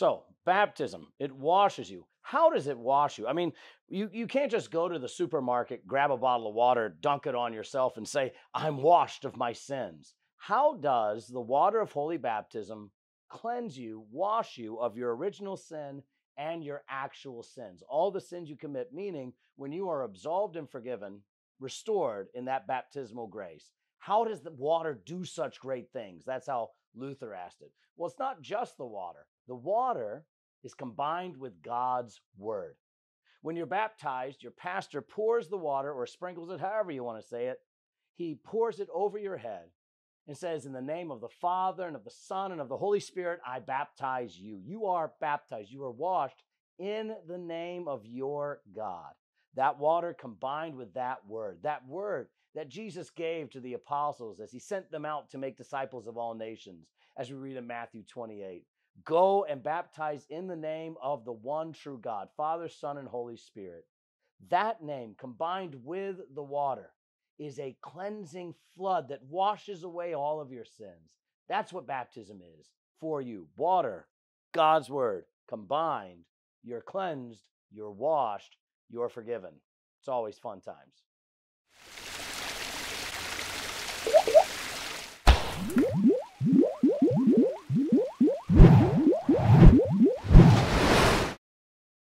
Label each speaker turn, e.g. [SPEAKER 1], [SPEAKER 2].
[SPEAKER 1] So, baptism, it washes you. How does it wash you? I mean, you, you can't just go to the supermarket, grab a bottle of water, dunk it on yourself, and say, I'm mm-hmm. washed of my sins. How does the water of holy baptism cleanse you, wash you of your original sin and your actual sins? All the sins you commit, meaning when you are absolved and forgiven, restored in that baptismal grace. How does the water do such great things? That's how Luther asked it. Well, it's not just the water. The water is combined with God's word. When you're baptized, your pastor pours the water or sprinkles it, however you want to say it. He pours it over your head and says, In the name of the Father and of the Son and of the Holy Spirit, I baptize you. You are baptized. You are washed in the name of your God. That water combined with that word, that word that Jesus gave to the apostles as he sent them out to make disciples of all nations, as we read in Matthew 28. Go and baptize in the name of the one true God, Father, Son, and Holy Spirit. That name combined with the water is a cleansing flood that washes away all of your sins. That's what baptism is for you. Water, God's word, combined, you're cleansed, you're washed, you're forgiven. It's always fun times.